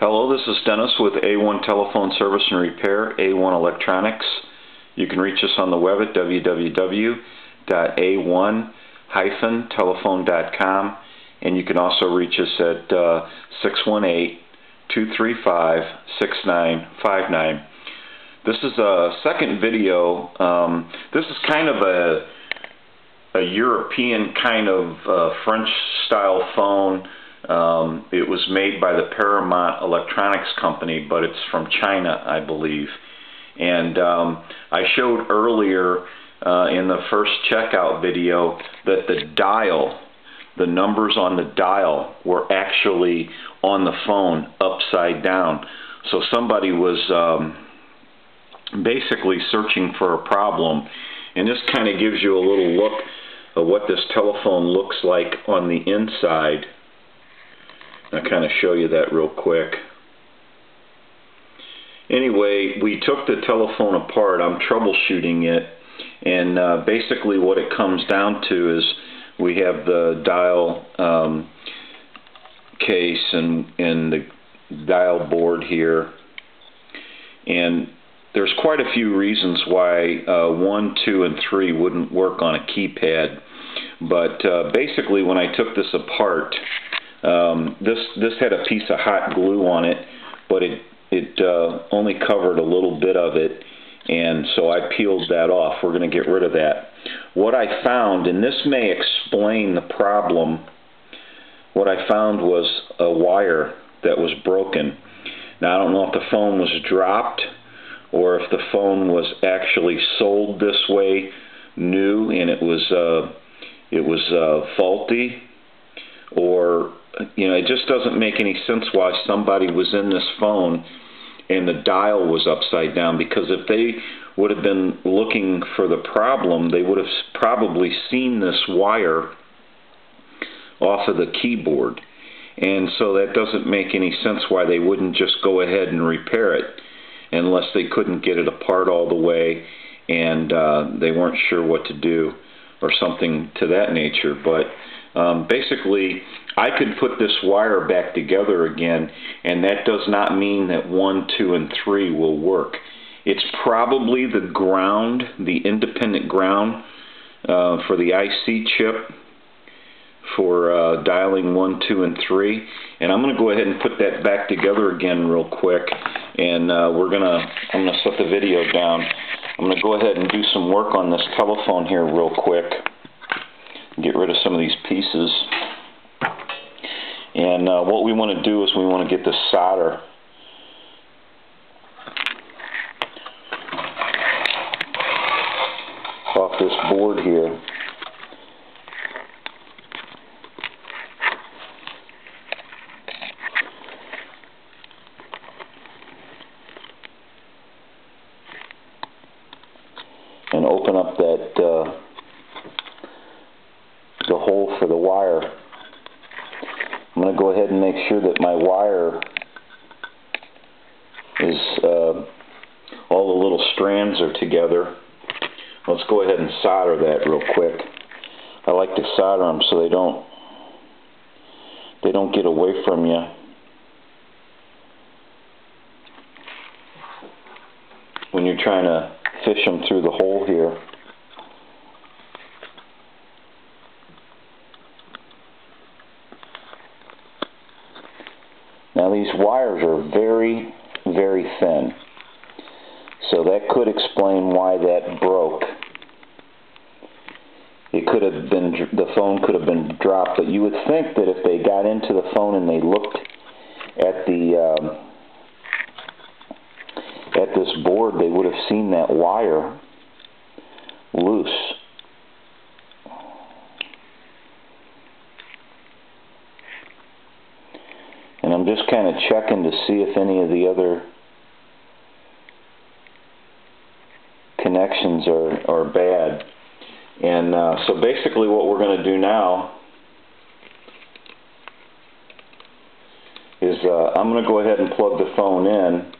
Hello, this is Dennis with A1 Telephone Service and Repair, A1 Electronics. You can reach us on the web at www.a1-telephone.com and you can also reach us at 618-235-6959. Uh, this is a second video. Um, this is kind of a, a European kind of uh, French style phone um, it was made by the Paramount Electronics Company, but it's from China, I believe. And um, I showed earlier uh, in the first checkout video that the dial, the numbers on the dial were actually on the phone upside down. So somebody was um, basically searching for a problem. And this kind of gives you a little look of what this telephone looks like on the inside. I'll kind of show you that real quick. Anyway, we took the telephone apart. I'm troubleshooting it. And uh, basically what it comes down to is we have the dial um, case and, and the dial board here. And there's quite a few reasons why uh, 1, 2, and 3 wouldn't work on a keypad. But uh, basically when I took this apart, um, this this had a piece of hot glue on it, but it it uh, only covered a little bit of it, and so I peeled that off. We're going to get rid of that. What I found, and this may explain the problem, what I found was a wire that was broken. Now I don't know if the phone was dropped or if the phone was actually sold this way, new, and it was uh, it was uh, faulty, or you know, it just doesn't make any sense why somebody was in this phone and the dial was upside down because if they would have been looking for the problem, they would have probably seen this wire off of the keyboard. And so that doesn't make any sense why they wouldn't just go ahead and repair it unless they couldn't get it apart all the way and uh, they weren't sure what to do or something to that nature. But um, basically, I could put this wire back together again, and that does not mean that 1, 2, and 3 will work. It's probably the ground, the independent ground uh, for the IC chip for uh, dialing 1, 2, and 3. And I'm going to go ahead and put that back together again real quick. And uh, we're going to, I'm going to set the video down. I'm going to go ahead and do some work on this telephone here real quick. Get rid of some of these pieces. And uh, what we want to do is we want to get the solder off this board here. and open up that uh, the hole for the wire I'm going to go ahead and make sure that my wire is, uh, all the little strands are together. Let's go ahead and solder that real quick. I like to solder them so they don't, they don't get away from you. When you're trying to fish them through the hole here. These wires are very, very thin. So that could explain why that broke. It could have been, the phone could have been dropped, but you would think that if they got into the phone and they looked at the, um, at this board, they would have seen that wire loose. And I'm just kind of checking to see if any of the other connections are, are bad. And uh, so basically what we're going to do now is uh, I'm going to go ahead and plug the phone in.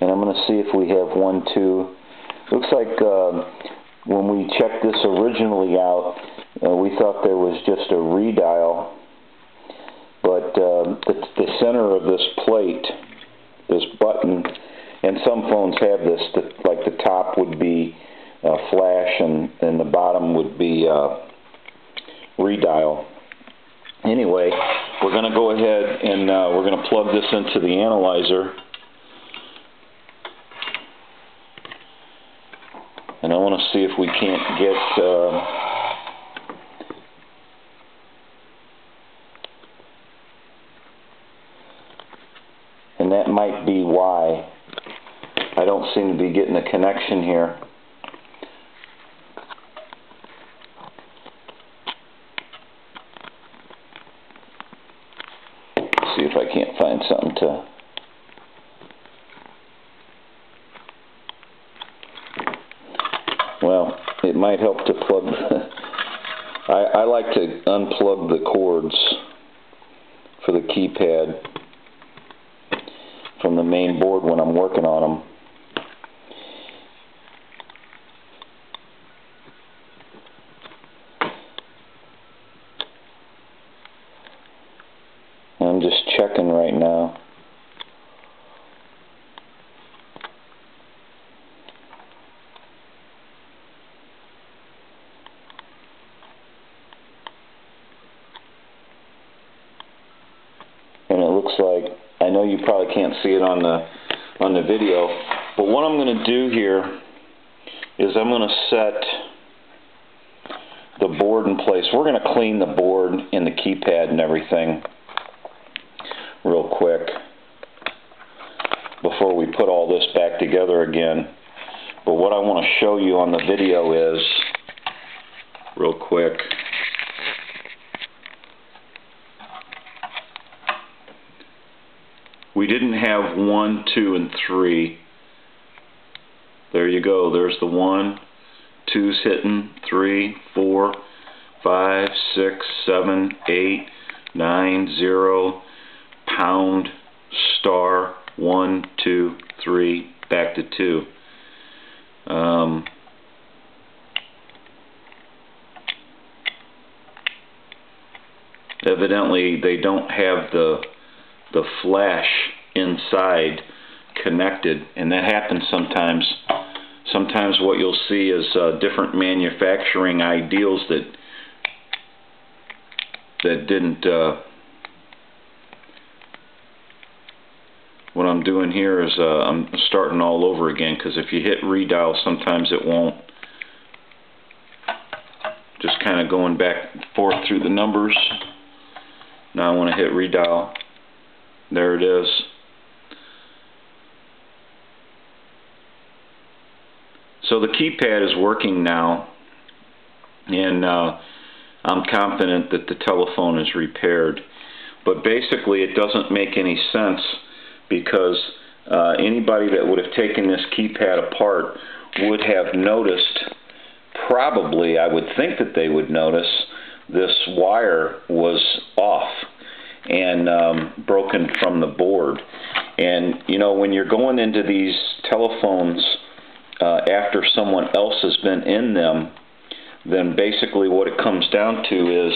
And I'm going to see if we have one, two, Looks like uh, when we checked this originally out, uh, we thought there was just a redial, but uh, the, the center of this plate, this button, and some phones have this, the, like the top would be uh, flash and, and the bottom would be uh, redial. Anyway, we're going to go ahead and uh, we're going to plug this into the analyzer. And I want to see if we can't get uh, and that might be why I don't seem to be getting a connection here. see if I can't find something to well it might help to plug I, I like to unplug the cords for the keypad from the main board when I'm working on them I'm just checking right now. And it looks like, I know you probably can't see it on the on the video, but what I'm going to do here is I'm going to set the board in place. We're going to clean the board and the keypad and everything real quick before we put all this back together again. But what I want to show you on the video is, real quick, we didn't have one, two, and three. There you go. There's the one, two's hitting, three, four, five, six, seven, eight, nine, zero, pound, star, one, two, three, back to two. Um, evidently they don't have the the flash inside connected. And that happens sometimes. Sometimes what you'll see is uh, different manufacturing ideals that that didn't uh, what I'm doing here is uh, I'm starting all over again. Because if you hit redial sometimes it won't. Just kind of going back forth through the numbers. Now I want to hit redial there it is. So the keypad is working now and uh, I'm confident that the telephone is repaired. But basically it doesn't make any sense because uh, anybody that would have taken this keypad apart would have noticed, probably, I would think that they would notice, this wire was off and um, broken from the board. And, you know, when you're going into these telephones uh, after someone else has been in them, then basically what it comes down to is,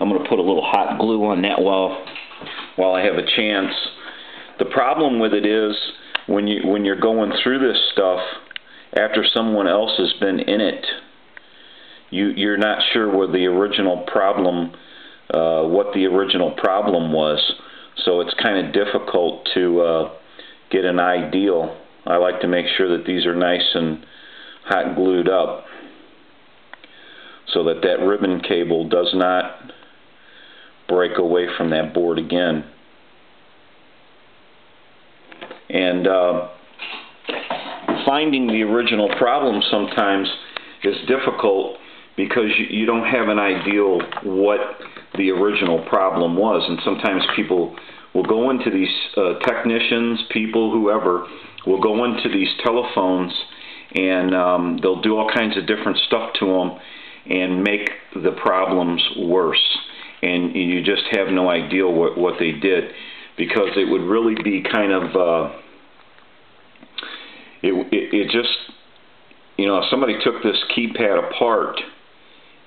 I'm going to put a little hot glue on that while, while I have a chance. The problem with it is when you when you're going through this stuff after someone else has been in it, you you're not sure where the original problem uh, what the original problem was. So it's kind of difficult to uh, get an ideal. I like to make sure that these are nice and hot glued up so that that ribbon cable does not break away from that board again. And uh, finding the original problem sometimes is difficult because you, you don't have an ideal what the original problem was. And sometimes people will go into these uh, technicians, people, whoever, will go into these telephones and um, they'll do all kinds of different stuff to them and make the problems worse. And you just have no idea what, what they did because it would really be kind of uh, it, it, it just you know, if somebody took this keypad apart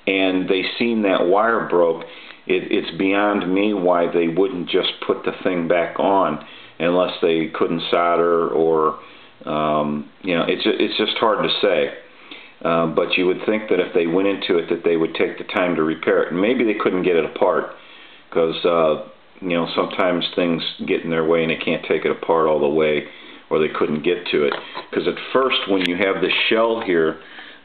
and they seen that wire broke, it, it's beyond me why they wouldn't just put the thing back on unless they couldn't solder or, um, you know, it's, it's just hard to say. Uh, but you would think that if they went into it that they would take the time to repair it. Maybe they couldn't get it apart because, uh, you know, sometimes things get in their way and they can't take it apart all the way or they couldn't get to it. Because at first when you have the shell here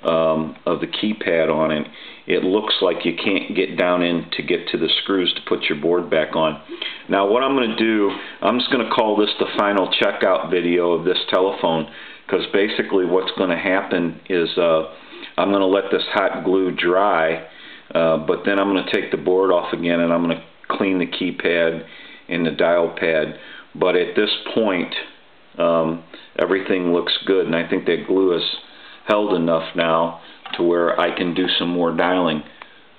um, of the keypad on it, it looks like you can't get down in to get to the screws to put your board back on. Now what I'm going to do, I'm just going to call this the final checkout video of this telephone because basically what's going to happen is uh, I'm going to let this hot glue dry uh, but then I'm going to take the board off again and I'm going to clean the keypad and the dial pad but at this point um, everything looks good and I think that glue is held enough now to where I can do some more dialing.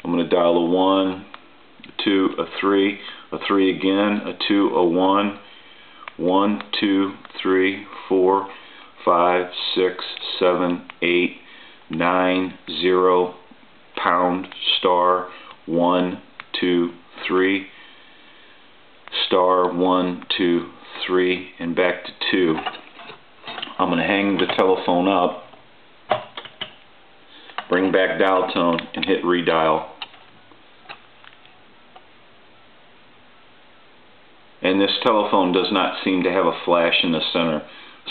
I'm going to dial a 1, a 2, a 3, a 3 again, a 2, a 1, 1, 2, 3, 4, 5, 6, 7, 8, 9, 0, pound, star, 1, 2, 3, star, 1, 2, 3, and back to 2. I'm going to hang the telephone up bring back dial tone, and hit redial. And this telephone does not seem to have a flash in the center.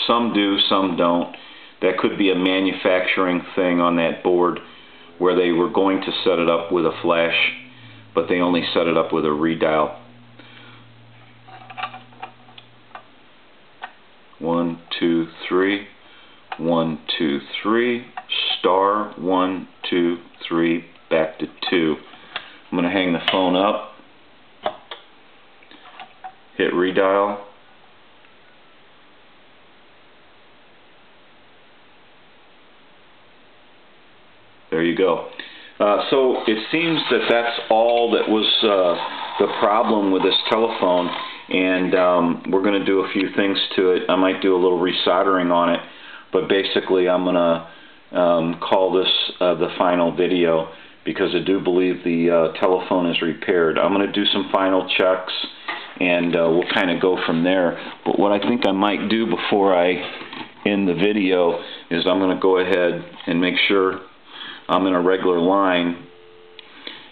Some do, some don't. That could be a manufacturing thing on that board where they were going to set it up with a flash, but they only set it up with a redial. One, two, three. One, two, three star one, two, three, back to two. I'm going to hang the phone up, hit redial. There you go. Uh, so it seems that that's all that was uh, the problem with this telephone and um, we're going to do a few things to it. I might do a little resoldering on it but basically I'm going to um, call this uh, the final video because I do believe the uh, telephone is repaired. I'm going to do some final checks and uh, we'll kind of go from there. But what I think I might do before I end the video is I'm going to go ahead and make sure I'm in a regular line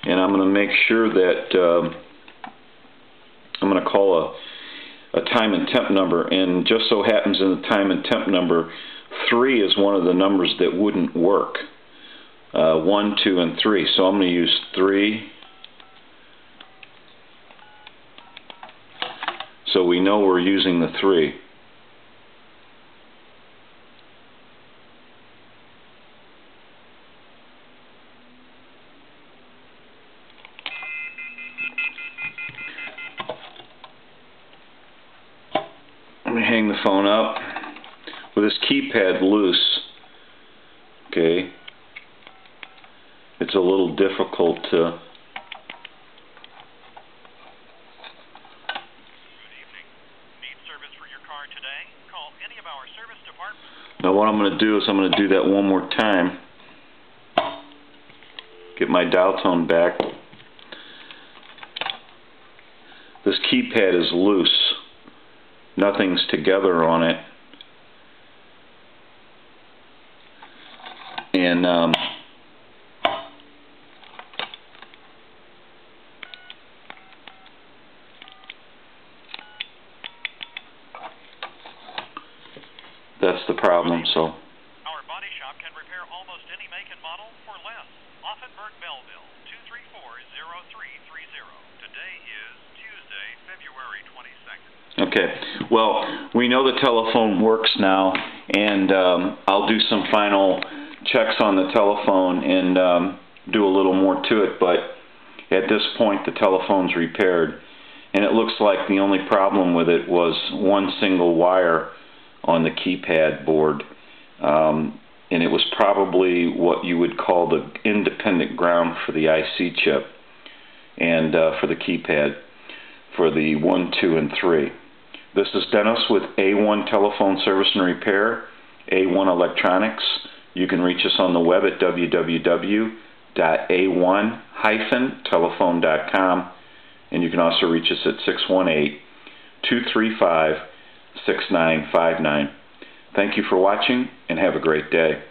and I'm going to make sure that um, I'm going to call a, a time and temp number and just so happens in the time and temp number 3 is one of the numbers that wouldn't work. Uh, 1, 2, and 3. So I'm going to use 3. So we know we're using the 3. Let me hang the phone up with this keypad loose, okay, it's a little difficult to Now what I'm going to do is I'm going to do that one more time. Get my dial tone back. This keypad is loose. Nothing's together on it. And um, that's the problem. So. Our body shop can repair almost any make and model for less. Auffenberg Belleville, 234-0330. Today is Tuesday, February 22nd. Okay. Well, we know the telephone works now, and um, I'll do some final checks on the telephone and um, do a little more to it, but at this point the telephone's repaired. And it looks like the only problem with it was one single wire on the keypad board. Um, and it was probably what you would call the independent ground for the IC chip and uh, for the keypad for the 1, 2, and 3. This is Dennis with A1 Telephone Service and Repair, A1 Electronics, You can reach us on the web at www.a1-telephone.com and you can also reach us at 618-235-6959. Thank you for watching and have a great day.